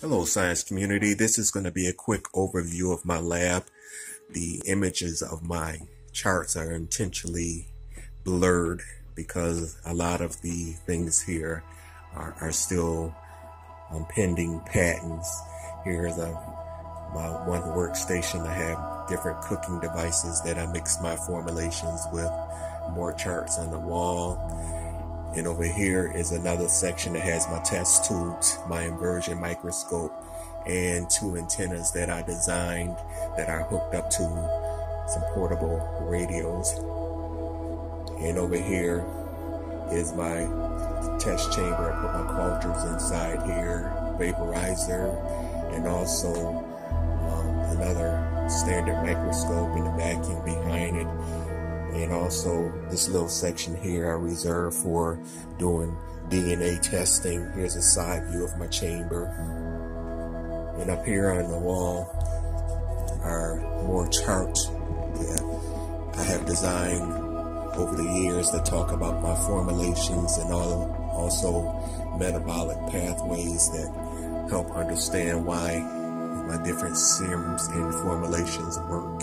Hello, science community. This is going to be a quick overview of my lab. The images of my charts are intentionally blurred because a lot of the things here are, are still um, pending patents. Here's a my one workstation. I have different cooking devices that I mix my formulations with. More charts on the wall and over here is another section that has my test tubes, my inversion microscope, and two antennas that I designed that are hooked up to some portable radios. And over here is my test chamber. I put my cultures inside here, vaporizer, and also um, another standard microscope in the vacuum and also this little section here I reserve for doing DNA testing. Here's a side view of my chamber. And up here on the wall are more charts that I have designed over the years that talk about my formulations and all, also metabolic pathways that help understand why my different serums and formulations work.